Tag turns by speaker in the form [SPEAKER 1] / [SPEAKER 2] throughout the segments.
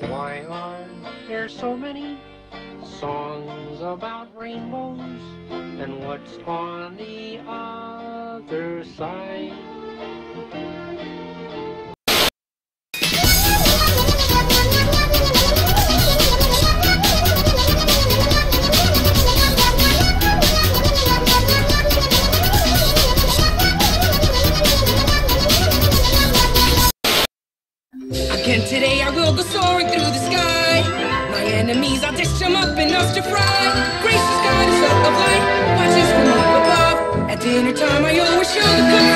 [SPEAKER 1] Why are there so many songs about rainbows? And what's on the other side?
[SPEAKER 2] Go soaring through the sky. My enemies, I'll dish them up and to fry. Gracious God is full of light, watches from up above. At dinner time I always show the cook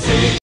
[SPEAKER 3] take